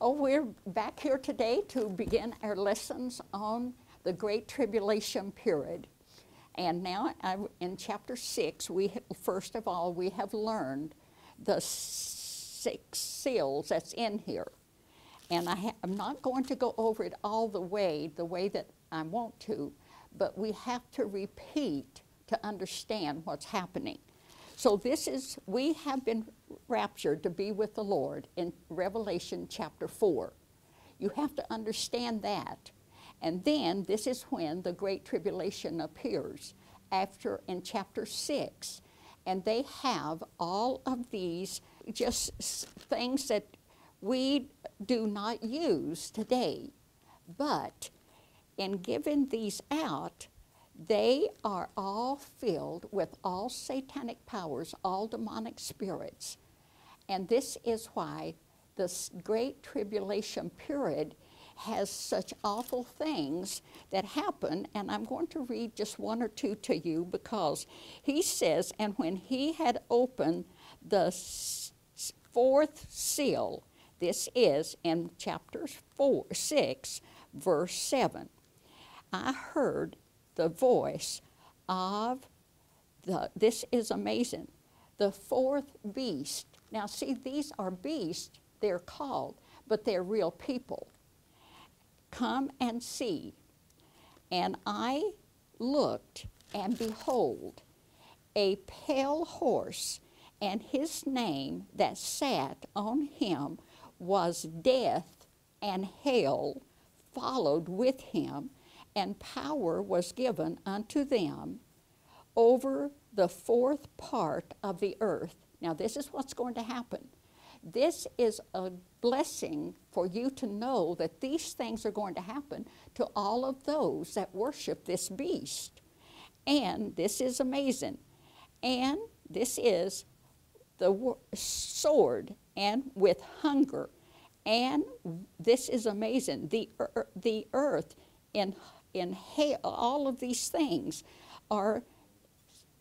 Oh, we're back here today to begin our lessons on the Great Tribulation period. And now I, in chapter 6, we first of all, we have learned the six seals that's in here. And I am not going to go over it all the way, the way that I want to, but we have to repeat to understand what's happening. So this is, we have been raptured to be with the Lord in Revelation chapter 4. You have to understand that. And then this is when the Great Tribulation appears, after in chapter 6. And they have all of these just things that we do not use today. But in giving these out, they are all filled with all satanic powers, all demonic spirits. And this is why this great tribulation period has such awful things that happen. And I'm going to read just one or two to you because he says, And when he had opened the fourth seal, this is in chapter four, 6, verse 7. I heard the voice of the, this is amazing, the fourth beast. Now, see, these are beasts, they're called, but they're real people. Come and see. And I looked, and behold, a pale horse, and his name that sat on him was Death, and hell followed with him and power was given unto them over the fourth part of the earth. Now, this is what's going to happen. This is a blessing for you to know that these things are going to happen to all of those that worship this beast. And this is amazing. And this is the sword and with hunger. And this is amazing. The, the earth in hell, all of these things are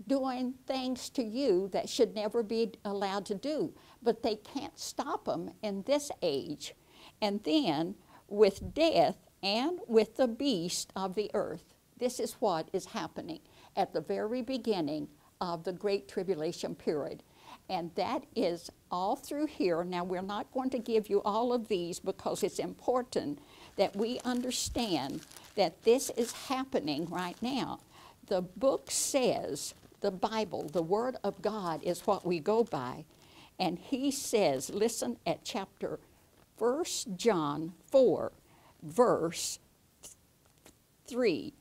doing things to you that should never be allowed to do. But they can't stop them in this age. And then with death and with the beast of the earth, this is what is happening at the very beginning of the Great Tribulation period. And that is all through here. Now, we're not going to give you all of these because it's important that we understand that this is happening right now. The book says, the Bible, the Word of God, is what we go by. And he says, listen at chapter 1 John 4, verse 3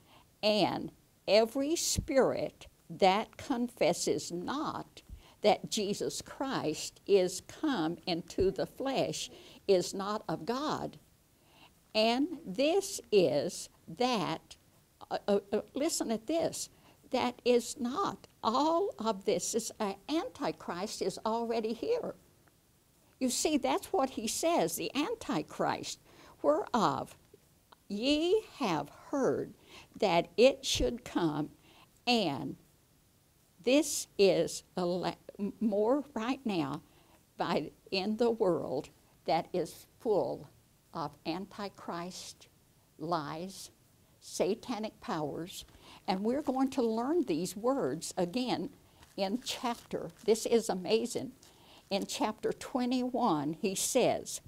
and every spirit that confesses not that Jesus Christ is come into the flesh is not of God. And this is that, uh, uh, uh, listen at this, that is not, all of this is, uh, Antichrist is already here. You see, that's what he says, the Antichrist, whereof ye have heard that it should come, and this is more right now by, in the world that is full of Antichrist lies, satanic powers, and we're going to learn these words again in chapter. This is amazing. In chapter 21, he says,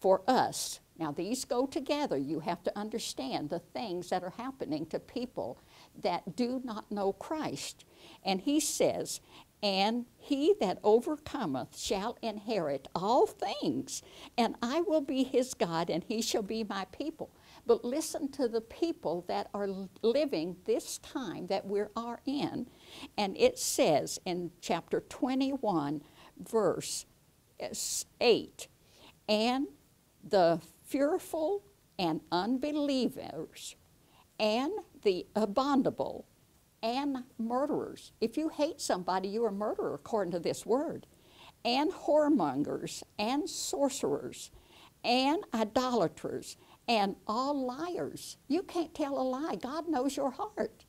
For us, now these go together. You have to understand the things that are happening to people that do not know Christ. And he says, and he that overcometh shall inherit all things, and I will be his God, and he shall be my people. But listen to the people that are living this time that we are in. And it says in chapter 21, verse 8, and the fearful and unbelievers and the abominable and murderers. If you hate somebody, you're a murderer, according to this word. And whoremongers, and sorcerers, and idolaters, and all liars. You can't tell a lie. God knows your heart.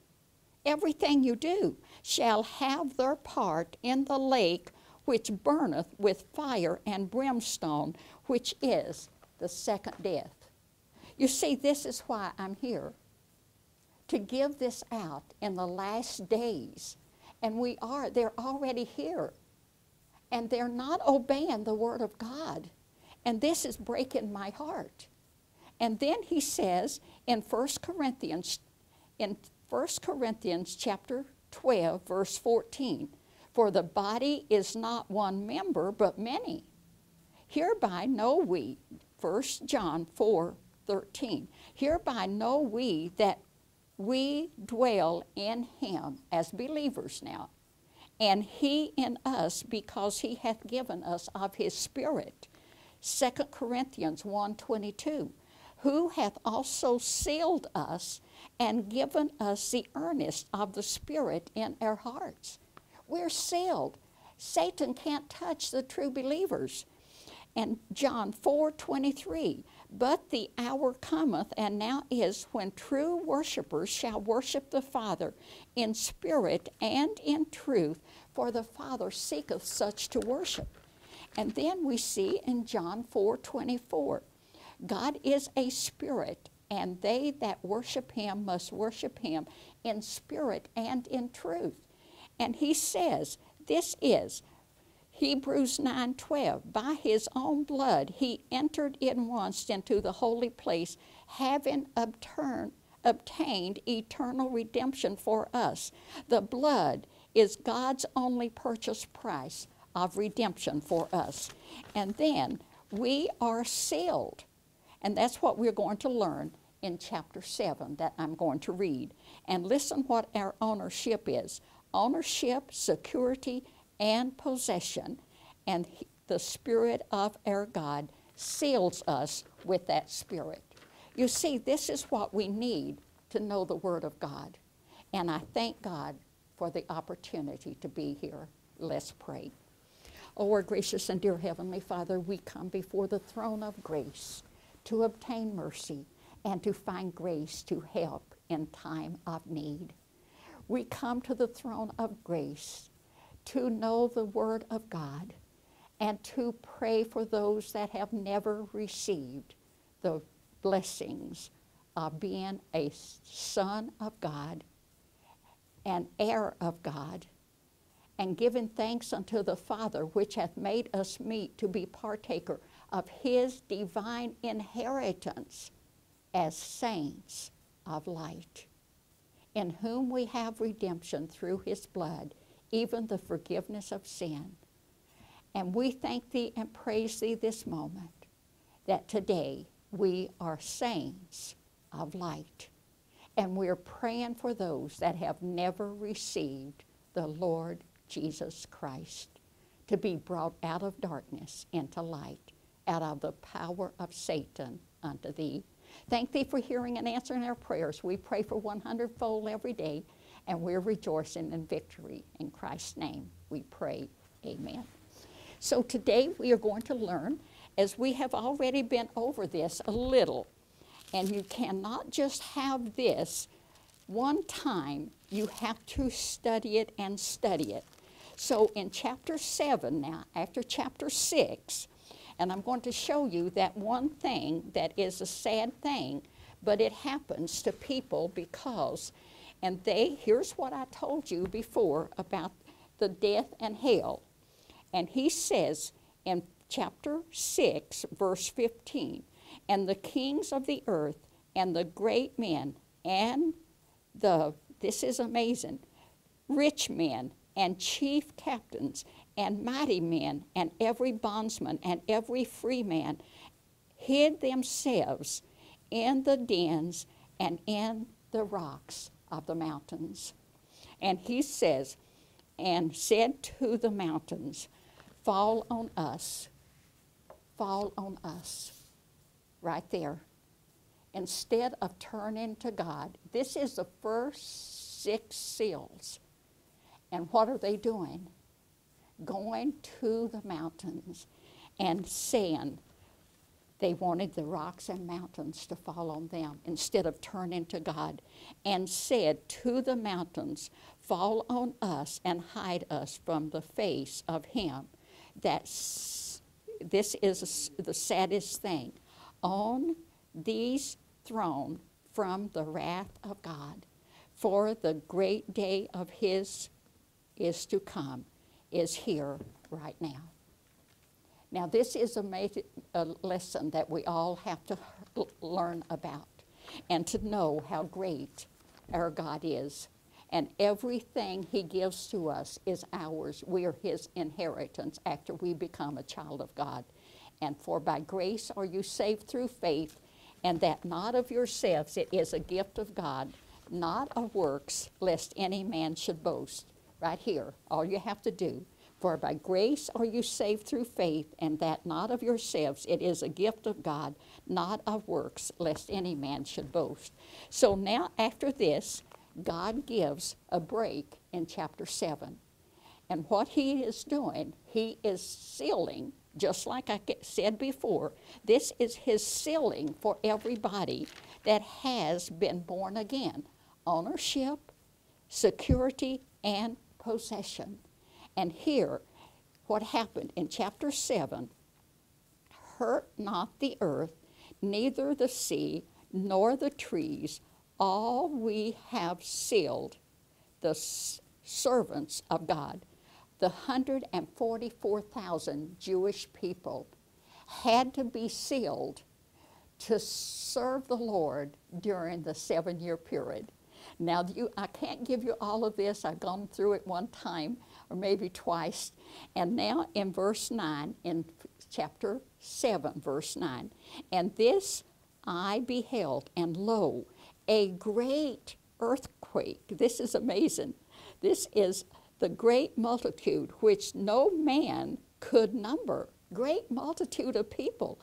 Everything you do shall have their part in the lake which burneth with fire and brimstone, which is the second death. You see, this is why I'm here to give this out in the last days. And we are, they're already here. And they're not obeying the Word of God. And this is breaking my heart. And then he says in 1 Corinthians, in 1 Corinthians chapter 12, verse 14, for the body is not one member, but many. Hereby know we, 1 John 4, 13, hereby know we that we dwell in him as believers now, and he in us because he hath given us of his spirit. 2 Corinthians 1:22 who hath also sealed us and given us the earnest of the Spirit in our hearts. We're sealed. Satan can't touch the true believers. And John 4 23, but the hour cometh and now is when true worshippers shall worship the Father in spirit and in truth, for the Father seeketh such to worship. And then we see in John 4 24, God is a spirit, and they that worship him must worship him in spirit and in truth. And he says, This is Hebrews 9:12 By his own blood he entered in once into the holy place having obtained eternal redemption for us. The blood is God's only purchase price of redemption for us. And then we are sealed and that's what we're going to learn in chapter 7 that I'm going to read. And listen what our ownership is ownership, security, and possession. And the Spirit of our God seals us with that Spirit. You see, this is what we need to know the Word of God. And I thank God for the opportunity to be here. Let's pray. Oh, our gracious and dear Heavenly Father, we come before the throne of grace to obtain mercy and to find grace to help in time of need. We come to the throne of grace to know the Word of God and to pray for those that have never received the blessings of being a son of God, an heir of God, and giving thanks unto the Father which hath made us meet to be partaker of his divine inheritance as saints of light, in whom we have redemption through his blood, even the forgiveness of sin. And we thank thee and praise thee this moment that today we are saints of light. And we're praying for those that have never received the Lord Jesus Christ to be brought out of darkness into light out of the power of Satan unto thee. Thank thee for hearing and answering our prayers. We pray for 100 fold every day, and we're rejoicing in victory. In Christ's name we pray. Amen. So today we are going to learn, as we have already been over this a little, and you cannot just have this one time, you have to study it and study it. So in chapter 7 now, after chapter 6, and I'm going to show you that one thing that is a sad thing, but it happens to people because, and they, here's what I told you before about the death and hell. And he says in chapter 6, verse 15, and the kings of the earth and the great men and the, this is amazing, rich men and chief captains and mighty men and every bondsman and every free man hid themselves in the dens and in the rocks of the mountains. And he says, and said to the mountains, Fall on us, fall on us. Right there. Instead of turning to God, this is the first six seals. And what are they doing? going to the mountains and saying they wanted the rocks and mountains to fall on them instead of turning to God, and said to the mountains, Fall on us and hide us from the face of Him. That this is the saddest thing. on these throne from the wrath of God. For the great day of his is to come, is here right now. Now, this is a, major, a lesson that we all have to learn about and to know how great our God is. And everything He gives to us is ours. We are His inheritance after we become a child of God. And for by grace are you saved through faith, and that not of yourselves, it is a gift of God, not of works, lest any man should boast. Right here, all you have to do for by grace are you saved through faith, and that not of yourselves. It is a gift of God, not of works, lest any man should boast. So now, after this, God gives a break in chapter 7. And what he is doing, he is sealing, just like I said before, this is his sealing for everybody that has been born again ownership, security, and possession. And here, what happened in chapter 7 hurt not the earth, neither the sea, nor the trees, all we have sealed, the servants of God. The 144,000 Jewish people had to be sealed to serve the Lord during the seven year period. Now, you, I can't give you all of this. I've gone through it one time or maybe twice. And now in verse 9, in chapter 7, verse 9, and this I beheld, and lo, a great earthquake. This is amazing. This is the great multitude which no man could number. Great multitude of people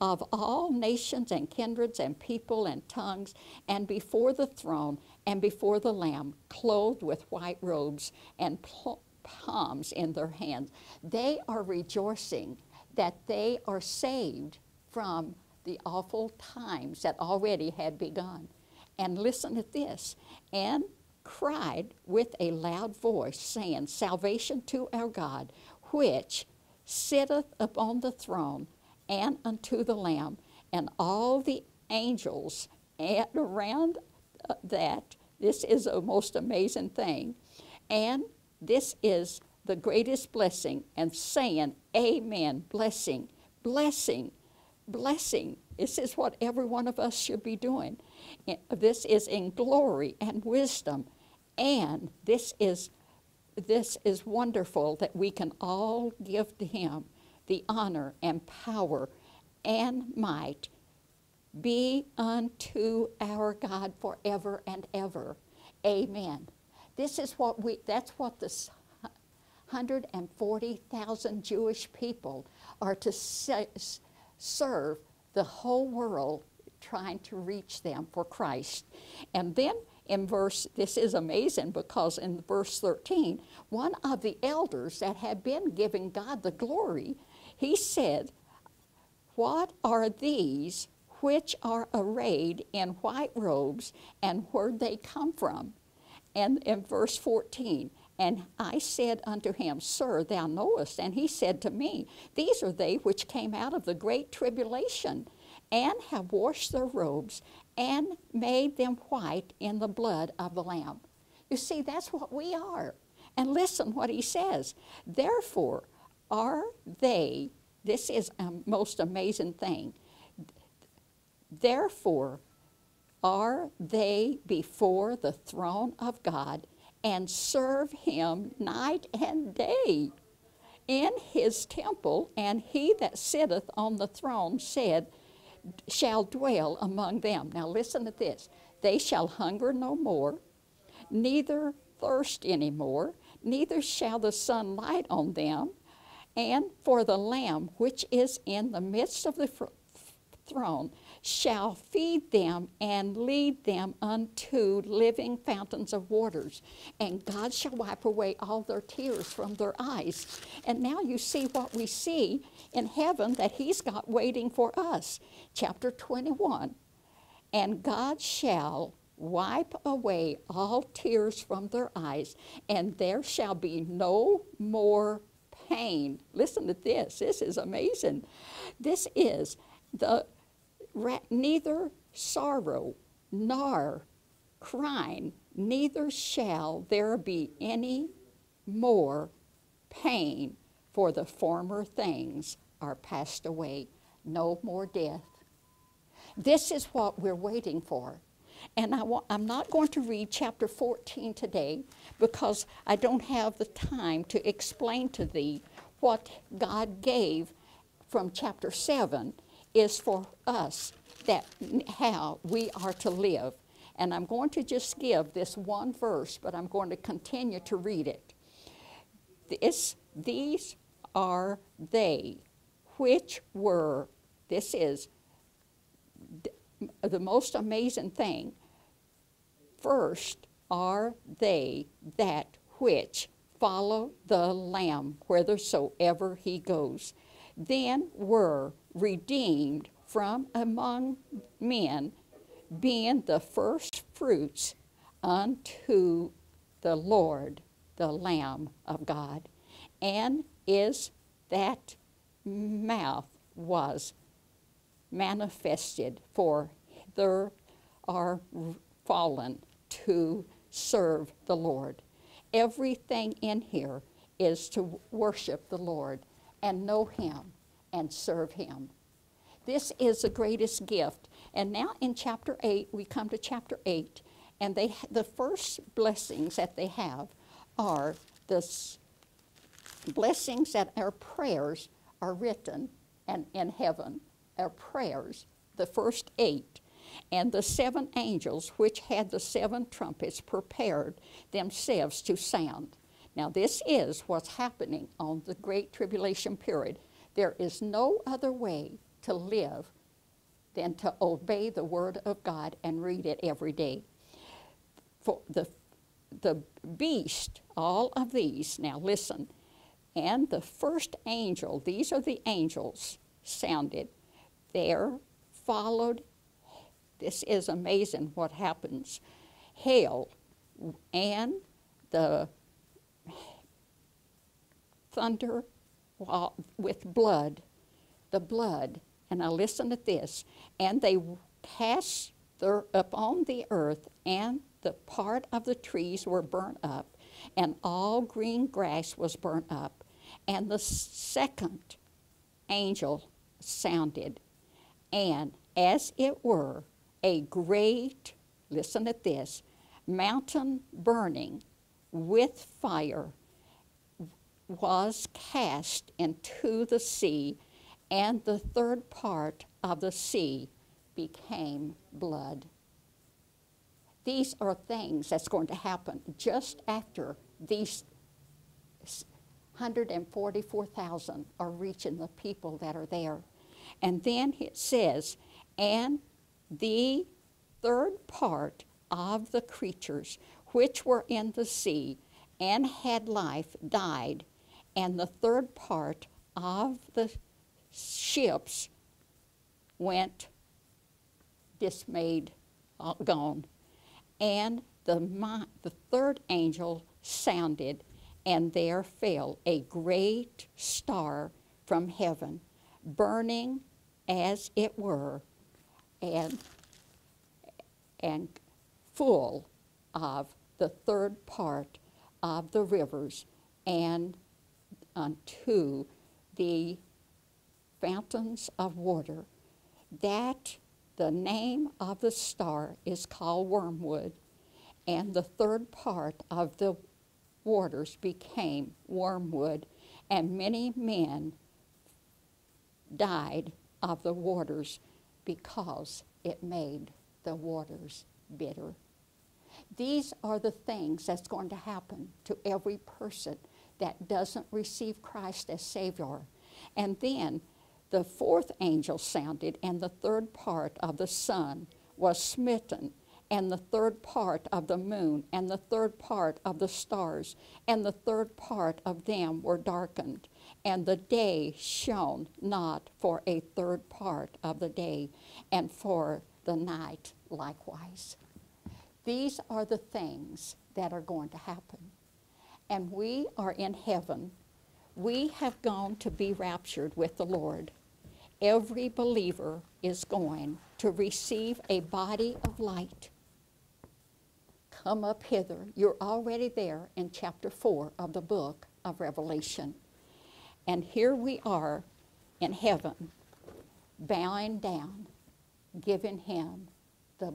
of all nations and kindreds and people and tongues, and before the throne and before the Lamb, clothed with white robes and pl- palms in their hands. They are rejoicing that they are saved from the awful times that already had begun. And listen to this and cried with a loud voice, saying, Salvation to our God, which sitteth upon the throne and unto the Lamb, and all the angels and around uh, that. This is a most amazing thing. And this is the greatest blessing, and saying, Amen, blessing, blessing, blessing. This is what every one of us should be doing. This is in glory and wisdom, and this is this is wonderful that we can all give to him the honor and power and might be unto our God forever and ever. Amen. This is what we, that's what the 140,000 Jewish people are to serve the whole world trying to reach them for Christ. And then in verse, this is amazing because in verse 13, one of the elders that had been giving God the glory, he said, What are these which are arrayed in white robes, and where they come from? And in verse 14, and I said unto him, Sir, thou knowest. And he said to me, These are they which came out of the great tribulation, and have washed their robes, and made them white in the blood of the Lamb. You see, that's what we are. And listen what he says. Therefore, are they, this is a most amazing thing. Therefore, are they before the throne of God and serve him night and day in his temple, and he that sitteth on the throne said, shall dwell among them. Now listen to this. They shall hunger no more, neither thirst any more, neither shall the sun light on them. And for the Lamb which is in the midst of the throne shall feed them and lead them unto living fountains of waters. And God shall wipe away all their tears from their eyes. And now you see what we see in heaven that He's got waiting for us. Chapter 21. And God shall wipe away all tears from their eyes, and there shall be no more pain. Listen to this. This is amazing. This is the neither sorrow nor crying, neither shall there be any more pain, for the former things are passed away. No more death. This is what we're waiting for. And I I'm not going to read chapter 14 today because I don't have the time to explain to thee what God gave from chapter 7 is for us that how we are to live. And I'm going to just give this one verse, but I'm going to continue to read it. This, these are they which were, this is the most amazing thing. First are they that which follow the Lamb whithersoever he goes. Then were redeemed from among men, being the first fruits unto the Lord, the Lamb of God. And is that mouth was manifested, for there are fallen to serve the Lord. Everything in here is to worship the Lord and know Him and serve Him. This is the greatest gift. And now in chapter 8, we come to chapter 8, and they, the first blessings that they have are the blessings that our prayers are written and in heaven, our prayers, the first eight. And the seven angels which had the seven trumpets prepared themselves to sound. Now, this is what's happening on the Great Tribulation period. There is no other way to live than to obey the Word of God and read it every day. For the, the beast, all of these, now listen, and the first angel, these are the angels, sounded. There followed, this is amazing what happens, hail and the thunder with blood, the blood. And now listen to this. And they cast their, upon the earth, and the part of the trees were burnt up, and all green grass was burnt up. And the second angel sounded, and as it were, a great, listen to this, mountain burning with fire was cast into the sea, and the third part of the sea became blood. These are things that's going to happen just after these 144,000 are reaching the people that are there. And then it says, and the third part of the creatures which were in the sea and had life died, and the third part of the ships went dismayed, uh, gone. And the, mi- the third angel sounded, and there fell a great star from heaven, burning as it were, and, and full of the third part of the rivers and unto the fountains of water. That the name of the star is called wormwood, and the third part of the waters became wormwood, and many men died of the waters because it made the waters bitter. These are the things that's going to happen to every person that doesn't receive Christ as Savior. And then the fourth angel sounded, and the third part of the sun was smitten, and the third part of the moon, and the third part of the stars, and the third part of them were darkened. And the day shone not for a third part of the day, and for the night likewise. These are the things that are going to happen. And we are in heaven. We have gone to be raptured with the Lord. every believer is going to receive a body of light. Come up hither. You're already there in chapter 4 of the book of Revelation. And here we are in heaven, bowing down, giving him the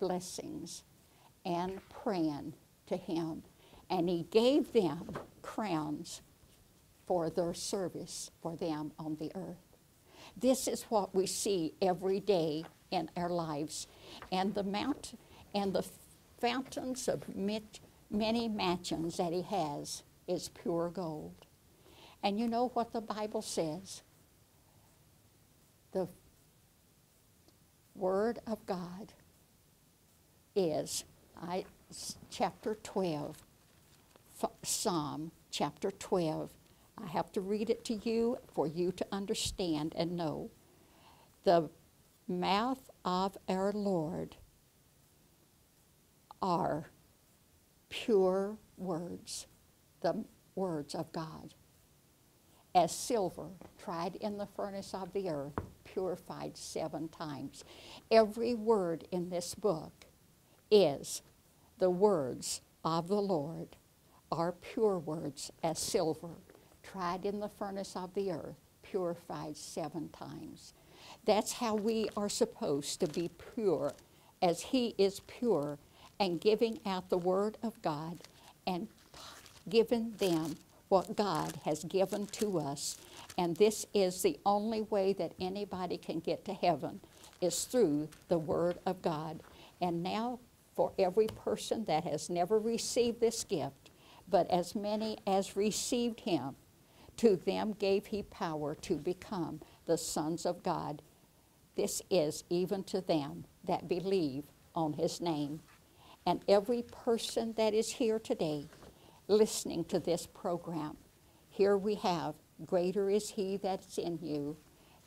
blessings and praying to him. And he gave them crowns for their service for them on the earth. This is what we see every day in our lives. And the mount and the fountains of mit, many mansions that he has is pure gold. And you know what the Bible says? The Word of God is I, chapter 12, Psalm chapter 12. I have to read it to you for you to understand and know. The mouth of our Lord are pure words, the words of God. As silver tried in the furnace of the earth, purified seven times. Every word in this book is the words of the Lord, are pure words as silver tried in the furnace of the earth, purified seven times. That's how we are supposed to be pure, as He is pure, and giving out the Word of God and giving them what God has given to us. And this is the only way that anybody can get to heaven is through the Word of God. And now, for every person that has never received this gift, but as many as received Him, to them gave he power to become the sons of God. This is even to them that believe on his name. And every person that is here today listening to this program, here we have greater is he that's in you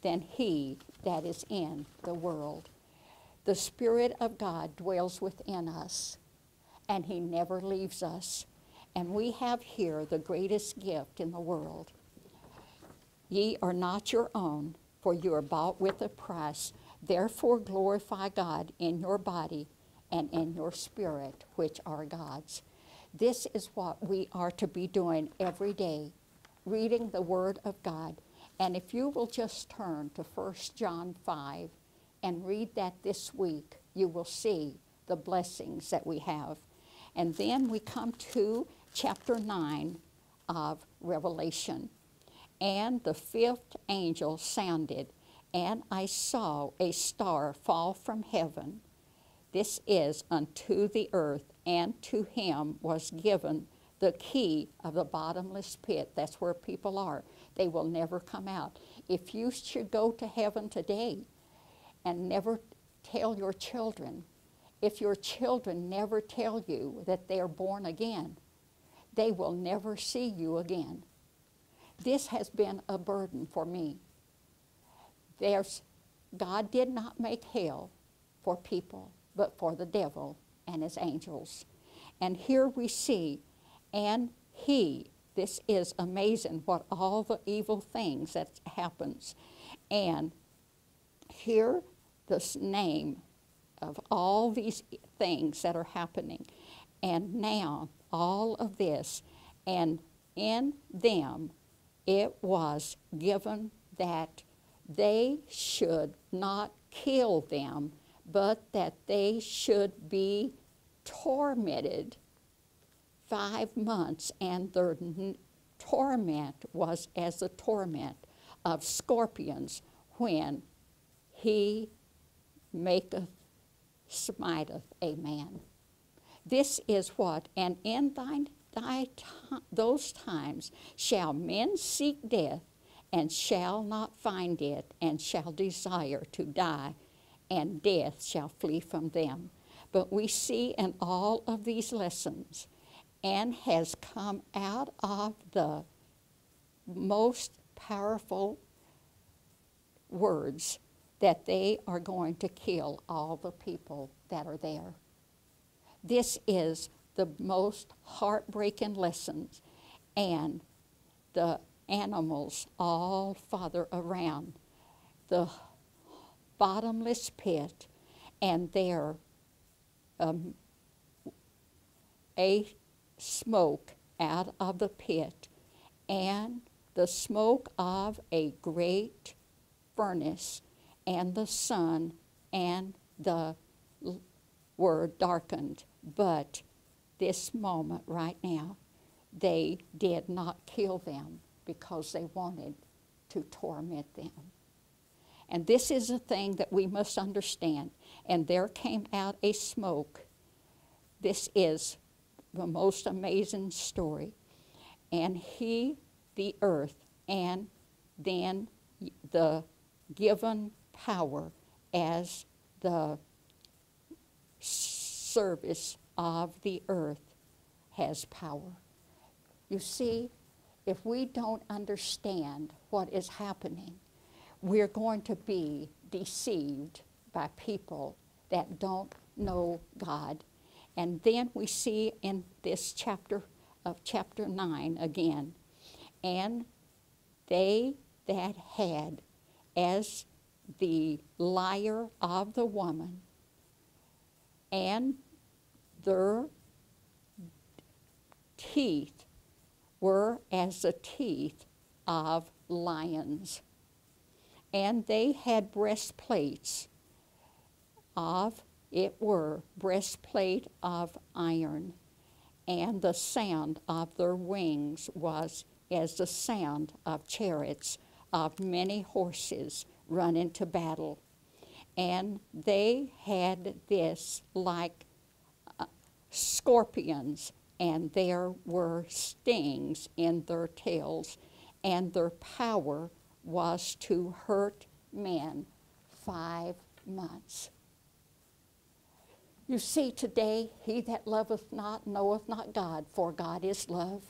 than he that is in the world. The Spirit of God dwells within us, and he never leaves us. And we have here the greatest gift in the world. Ye are not your own, for you are bought with a price. Therefore glorify God in your body and in your spirit, which are God's. This is what we are to be doing every day, reading the Word of God. And if you will just turn to 1 John 5 and read that this week, you will see the blessings that we have. And then we come to chapter 9 of Revelation. And the fifth angel sounded, and I saw a star fall from heaven. This is unto the earth, and to him was given the key of the bottomless pit. That's where people are. They will never come out. If you should go to heaven today and never tell your children, if your children never tell you that they're born again, they will never see you again. This has been a burden for me. There's, God did not make hell for people, but for the devil and his angels. And here we see, and he, this is amazing what all the evil things that happens. And here, this name of all these things that are happening. And now, all of this, and in them it was given that they should not kill them, but that they should be tormented five months, and their torment was as the torment of scorpions when he maketh smiteth a man. This is what, and in thine thy those times shall men seek death and shall not find it and shall desire to die and death shall flee from them but we see in all of these lessons and has come out of the most powerful words that they are going to kill all the people that are there. This is the most heartbreaking lessons, and the animals all father around. the bottomless pit, and there um, a smoke out of the pit, and the smoke of a great furnace, and the sun and the were darkened. But this moment right now, they did not kill them because they wanted to torment them. And this is a thing that we must understand. And there came out a smoke. This is the most amazing story. And he, the earth, and then the given power as the service of the earth has power. You see, if we don't understand what is happening, we're going to be deceived by people that don't know God. And then we see in this chapter of chapter 9 again, and they that had as the liar of the woman, and their teeth were as the teeth of lions. And they had breastplates of, it were breastplate of iron, and the sound of their wings was as the sound of chariots of many horses run into battle. And they had this like scorpions and there were stings in their tails, and their power was to hurt men five months. You see, today, he that loveth not knoweth not God, for God is love.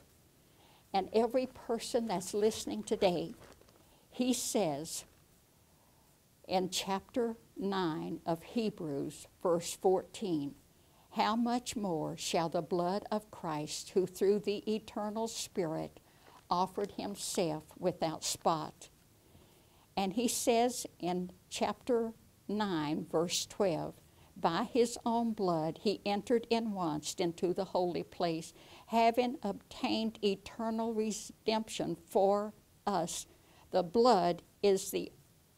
And every person that's listening today, he says in chapter 9 of Hebrews, verse 14, how much more shall the blood of Christ, who through the eternal Spirit offered himself without spot? And he says in chapter 9, verse 12, by his own blood he entered in once into the holy place, having obtained eternal redemption for us. The blood is the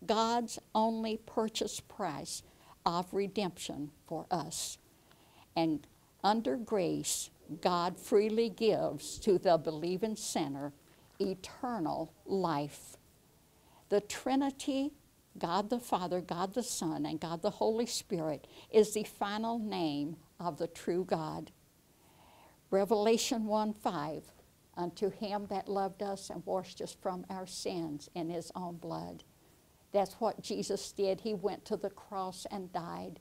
God's only purchase price of redemption for us. And under grace, God freely gives to the believing sinner eternal life. The Trinity, God the Father, God the Son, and God the Holy Spirit, is the final name of the true God. Revelation 1 5 Unto him that loved us and washed us from our sins in his own blood. That's what Jesus did. He went to the cross and died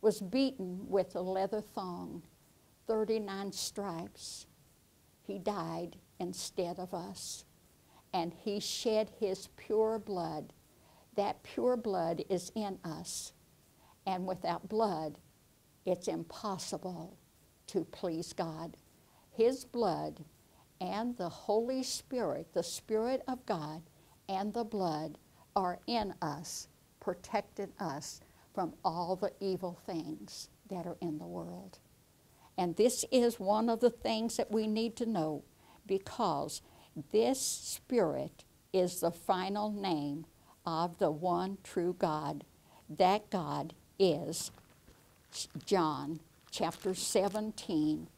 was beaten with a leather thong, 39 stripes. He died instead of us. And he shed his pure blood. That pure blood is in us. And without blood, it's impossible to please God. His blood and the Holy Spirit, the Spirit of God, and the blood are in us, protecting us from all the evil things that are in the world. And this is one of the things that we need to know because this Spirit is the final name of the one true God. That God is John chapter 17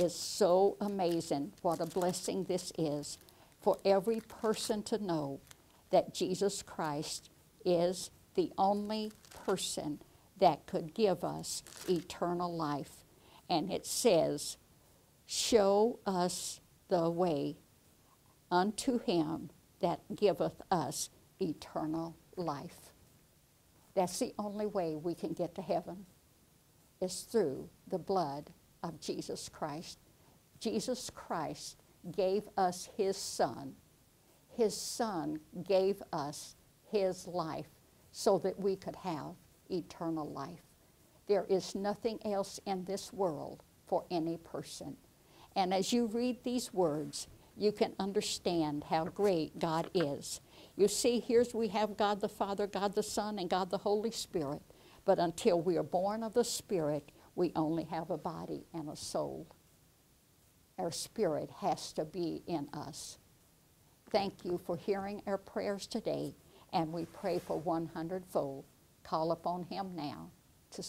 is so amazing. What a blessing this is for every person to know that Jesus Christ is the only person that could give us eternal life. And it says, Show us the way unto him that giveth us eternal life. That's the only way we can get to heaven, is through the blood of Jesus Christ. Jesus Christ gave us his Son. His Son gave us his life so that we could have eternal life. There is nothing else in this world for any person. And as you read these words, you can understand how great God is. You see, here's we have God the Father, God the Son, and God the Holy Spirit. But until we are born of the Spirit, we only have a body and a soul. Our spirit has to be in us. Thank you for hearing our prayers today, and we pray for 100 fold. Call upon Him now to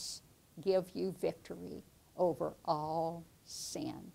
give you victory over all sin.